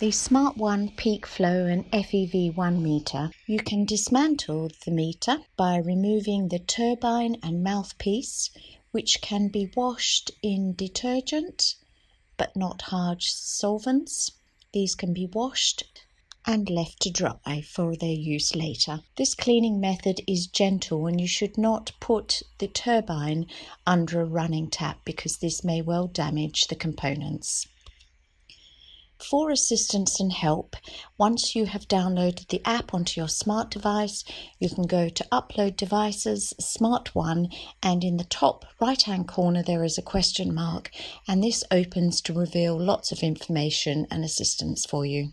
The SmartOne Peak Flow and FEV1 meter, you can dismantle the meter by removing the turbine and mouthpiece, which can be washed in detergent but not hard solvents. These can be washed and left to dry for their use later. This cleaning method is gentle and you should not put the turbine under a running tap because this may well damage the components. For assistance and help, once you have downloaded the app onto your smart device, you can go to Upload Devices, SmartOne, and in the top right hand corner there is a question mark, and this opens to reveal lots of information and assistance for you.